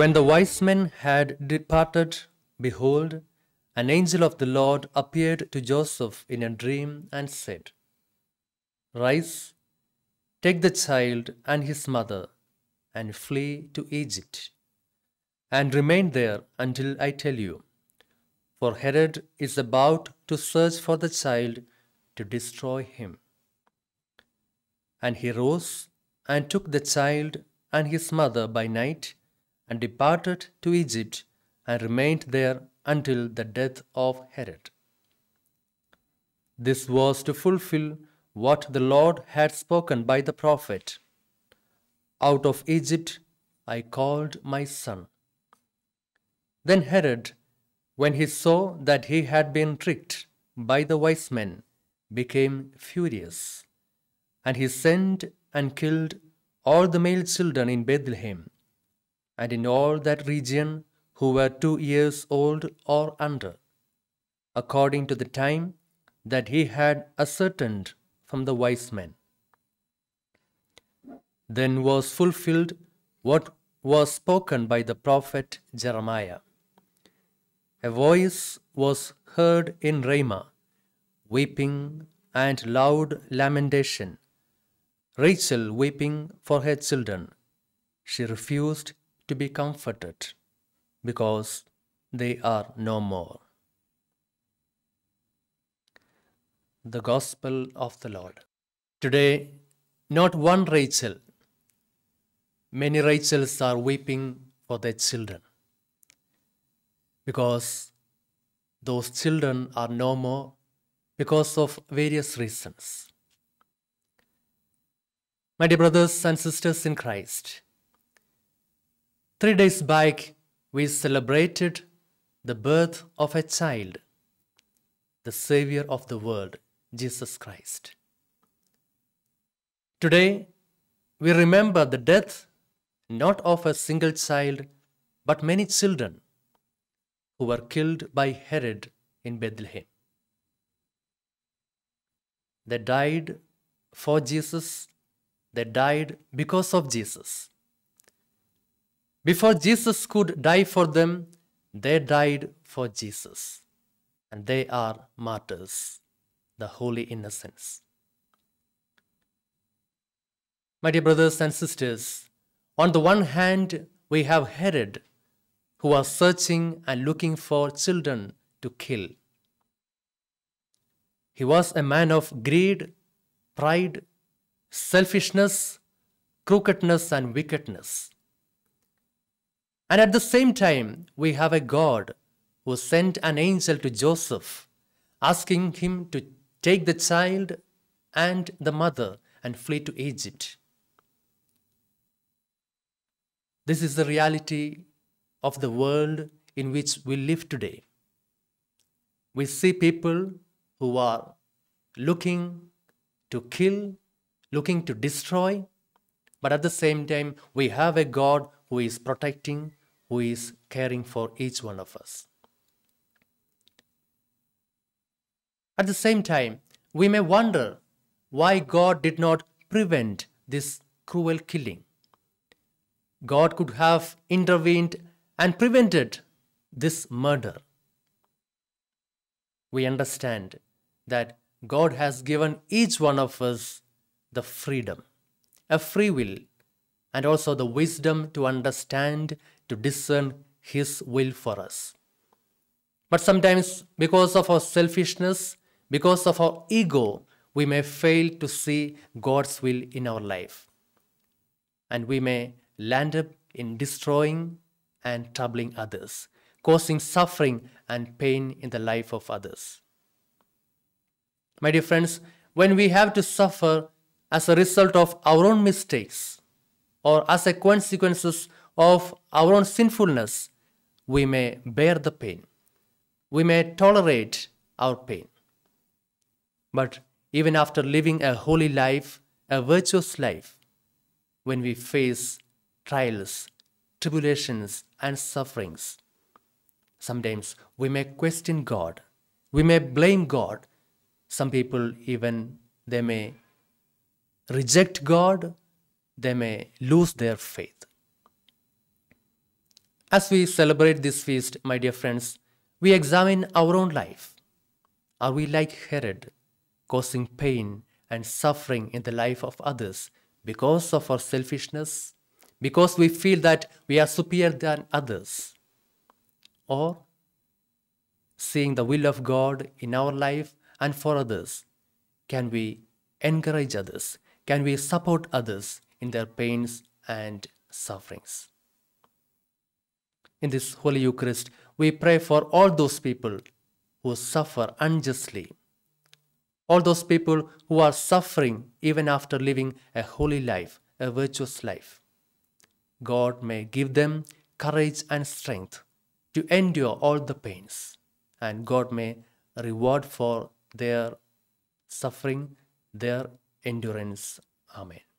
When the wise men had departed, behold, an angel of the Lord appeared to Joseph in a dream and said, Rise, take the child and his mother, and flee to Egypt, and remain there until I tell you. For Herod is about to search for the child to destroy him. And he rose and took the child and his mother by night and departed to Egypt and remained there until the death of Herod. This was to fulfill what the Lord had spoken by the prophet Out of Egypt I called my son. Then Herod, when he saw that he had been tricked by the wise men, became furious, and he sent and killed all the male children in Bethlehem and in all that region who were two years old or under, according to the time that he had ascertained from the wise men. Then was fulfilled what was spoken by the prophet Jeremiah. A voice was heard in Ramah, weeping and loud lamentation. Rachel weeping for her children. She refused to be comforted because they are no more. The Gospel of the Lord. Today, not one Rachel, many Rachels are weeping for their children because those children are no more because of various reasons. My dear brothers and sisters in Christ, three days back we celebrated the birth of a child, the Savior of the world, Jesus Christ. Today, we remember the death not of a single child, but many children who were killed by Herod in Bethlehem. They died for Jesus, they died because of Jesus. Before Jesus could die for them, they died for Jesus. And they are martyrs, the holy innocents. My dear brothers and sisters, on the one hand, we have Herod, who was searching and looking for children to kill. He was a man of greed, pride, selfishness, crookedness, and wickedness. And at the same time, we have a God who sent an angel to Joseph, asking him to take the child and the mother and flee to Egypt. This is the reality of the world in which we live today. We see people who are looking to kill, looking to destroy, but at the same time, we have a God who is protecting, who is caring for each one of us. At the same time, we may wonder why God did not prevent this cruel killing. God could have intervened and prevented this murder. We understand that God has given each one of us the freedom, a free will, and also the wisdom to understand, to discern His will for us. But sometimes, because of our selfishness, because of our ego, we may fail to see God's will in our life. And we may land up in destroying and troubling others, causing suffering and pain in the life of others. My dear friends, when we have to suffer as a result of our own mistakes or as a consequences of our own sinfulness, we may bear the pain. We may tolerate our pain. But even after living a holy life, a virtuous life, when we face trials, tribulations, and sufferings, sometimes we may question God. We may blame God. Some people even they may reject God. They may lose their faith. As we celebrate this feast, my dear friends, we examine our own life. Are we like Herod, causing pain and suffering in the life of others because of our selfishness, because we feel that we are superior than others? Or seeing the will of God in our life and for others, can we encourage others? Can we support others in their pains and sufferings? In this Holy Eucharist, we pray for all those people who suffer unjustly, all those people who are suffering even after living a holy life, a virtuous life. God may give them courage and strength to endure all the pains, and God may reward for their suffering their endurance. Amen.